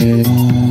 Mm-hmm.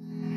Mm-hmm.